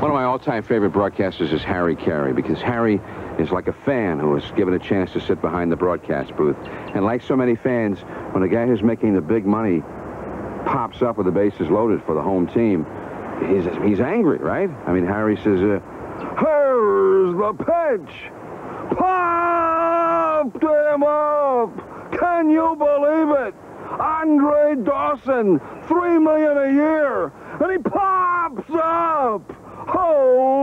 One of my all-time favorite broadcasters is Harry Caray because Harry is like a fan who was given a chance to sit behind the broadcast booth. And like so many fans, when a guy who's making the big money pops up with the bases loaded for the home team, he's, he's angry, right? I mean, Harry says, uh, here's the pitch. Popped him up. Can you believe it? Andre Dawson, three million a year, and he pops up. Cow!